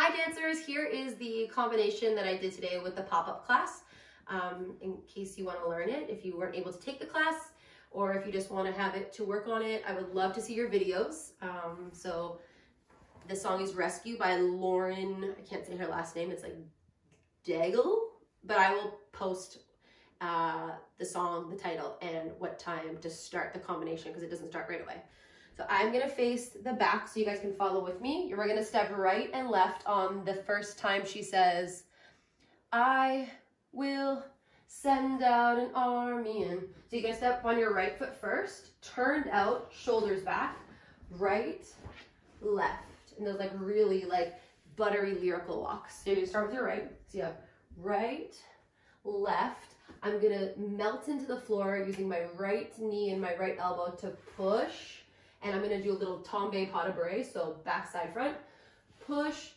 Hi dancers, here is the combination that I did today with the pop-up class. Um, in case you want to learn it, if you weren't able to take the class, or if you just want to have it to work on it, I would love to see your videos. Um, so the song is Rescue by Lauren, I can't say her last name, it's like Daigle, but I will post uh, the song, the title, and what time to start the combination because it doesn't start right away. So I'm gonna face the back so you guys can follow with me. You're gonna step right and left on the first time she says, I will send out an army. And so you guys step on your right foot first, turned out, shoulders back, right, left. And those like really like buttery lyrical walks. So you start with your right. So you have right, left. I'm gonna melt into the floor using my right knee and my right elbow to push and I'm gonna do a little tombe pas de so back side front, push,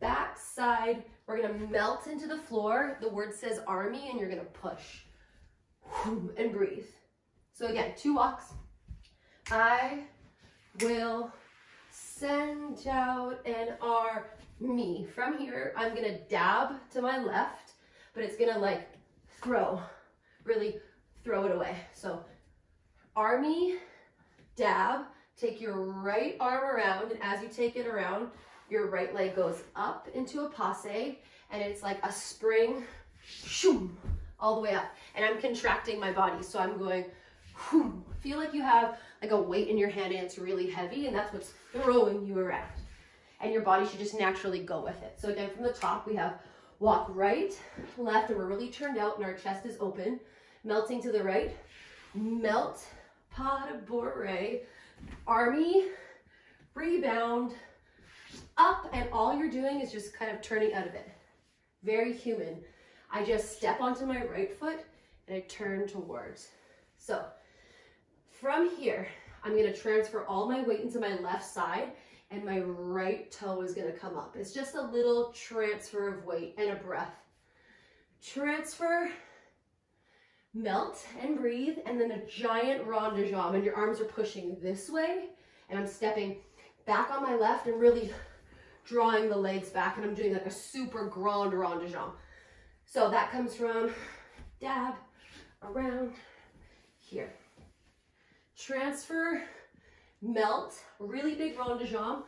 back side, we're gonna melt into the floor, the word says army, and you're gonna push, and breathe. So again, two walks. I will send out an army. From here, I'm gonna dab to my left, but it's gonna like throw, really throw it away. So army, dab, Take your right arm around, and as you take it around, your right leg goes up into a passe, and it's like a spring, shoom, all the way up. And I'm contracting my body, so I'm going, whoom. Feel like you have like a weight in your hand and it's really heavy, and that's what's throwing you around. And your body should just naturally go with it. So again, from the top, we have walk right, left, and we're really turned out and our chest is open. Melting to the right, melt, pas de bourrée, army, rebound, up, and all you're doing is just kind of turning out of it. Very human. I just step onto my right foot and I turn towards. So from here, I'm gonna transfer all my weight into my left side and my right toe is gonna come up. It's just a little transfer of weight and a breath. Transfer, melt and breathe, and then a giant rond de jambe, and your arms are pushing this way, and I'm stepping back on my left and really drawing the legs back, and I'm doing like a super grand rond de jambe. So that comes from dab, around, here. Transfer, melt, really big rond de jambe,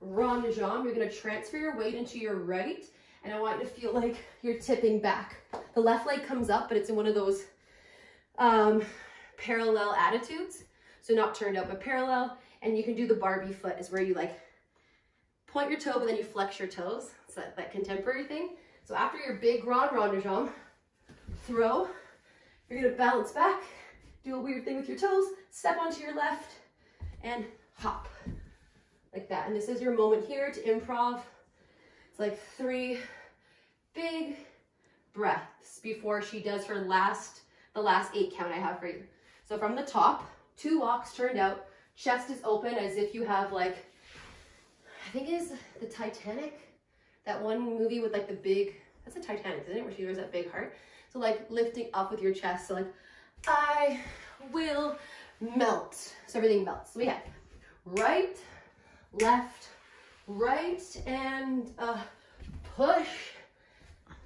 rond de jambe. You're gonna transfer your weight into your right, and I want you to feel like you're tipping back. The left leg comes up, but it's in one of those um, parallel attitudes. So not turned out, but parallel. And you can do the Barbie foot is where you like point your toe, but then you flex your toes. It's that, that contemporary thing. So after your big rond rond de jambe, throw, you're gonna balance back, do a weird thing with your toes, step onto your left, and hop, like that. And this is your moment here to improv. It's like three big breaths before she does her last the last eight count I have for you. So from the top, two walks turned out, chest is open as if you have like, I think is the Titanic, that one movie with like the big, that's a Titanic, isn't it? Where she wears that big heart. So like lifting up with your chest. So like, I will melt. So everything melts. So we have right, left, right, and uh, push,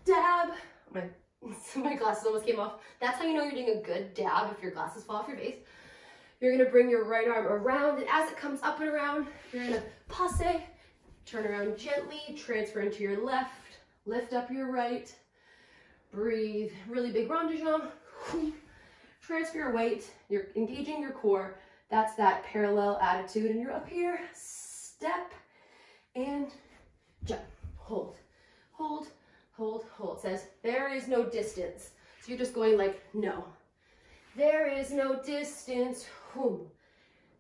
dab. My my glasses almost came off. That's how you know you're doing a good dab if your glasses fall off your face. You're gonna bring your right arm around and as it comes up and around, you're gonna passe, turn around gently, transfer into your left, lift up your right, breathe, really big rond transfer your weight, you're engaging your core. That's that parallel attitude and you're up here, step and jump, hold, hold, hold, hold. It says, there is no distance. So you're just going like, no. There is no distance.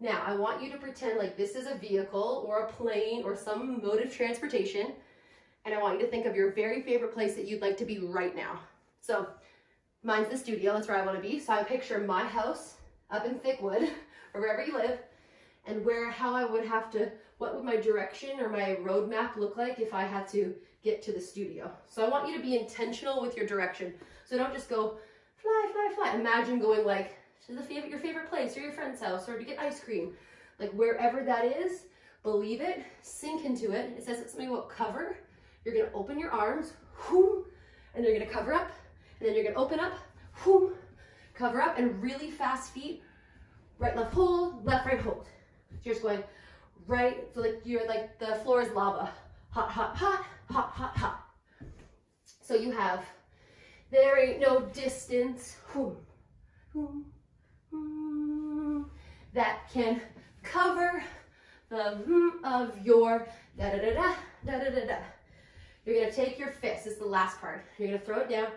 Now, I want you to pretend like this is a vehicle or a plane or some mode of transportation. And I want you to think of your very favorite place that you'd like to be right now. So mine's the studio. That's where I want to be. So I picture my house up in Thickwood or wherever you live and where, how I would have to, what would my direction or my roadmap look like if I had to get to the studio. So I want you to be intentional with your direction. So don't just go fly, fly, fly. Imagine going like to the favorite, your favorite place or your friend's house or to get ice cream. Like wherever that is, believe it, sink into it. It says it's something about cover. You're gonna open your arms, whoom, and you're gonna cover up, and then you're gonna open up, whoom, cover up, and really fast feet. Right, left hold, left, right hold. So you're just going right, so like you're like the floor is lava hot, hot, hot, hot, hot, hot. So you have, there ain't no distance that can cover the of your da-da-da-da, da-da-da-da. You're gonna take your fist, It's is the last part. You're gonna throw it down.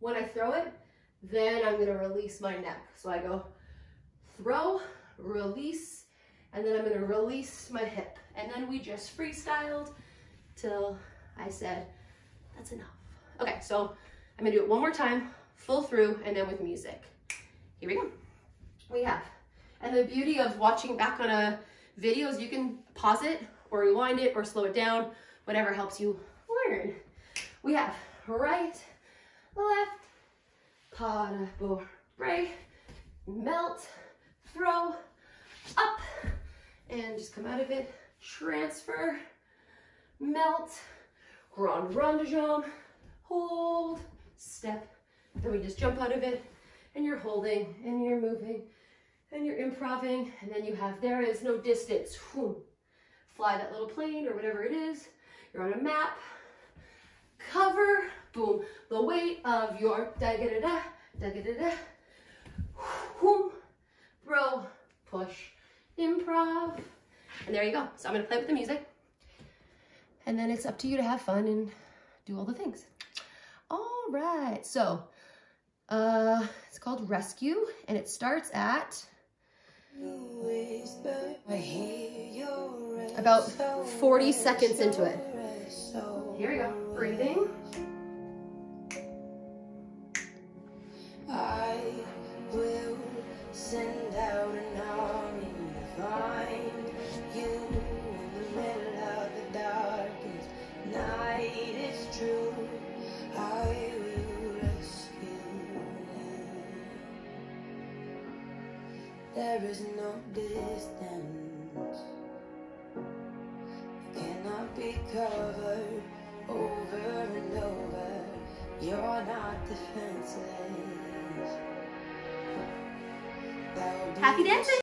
When I throw it, then I'm gonna release my neck. So I go throw, release, and then I'm gonna release my hip. And then we just freestyled till I said, that's enough. Okay, so I'm gonna do it one more time, full through, and then with music. Here we go. We have, and the beauty of watching back on a video is you can pause it or rewind it or slow it down, whatever helps you learn. We have right, left, para, right, melt, throw, up, and just come out of it, transfer, melt, grand rond hold, step, then we just jump out of it, and you're holding, and you're moving, and you're improving, and then you have, there is no distance, Whew. fly that little plane or whatever it is, you're on a map, cover, boom, the weight of your da-ga-da-da, da-ga-da-da, whoom, throw, push, improv, and there you go. So I'm gonna play with the music, and then it's up to you to have fun and do all the things. All right, so uh, it's called Rescue, and it starts at about 40 seconds into it. Here we go, breathing. Cannot over and over. You're not defenseless. Happy dancing!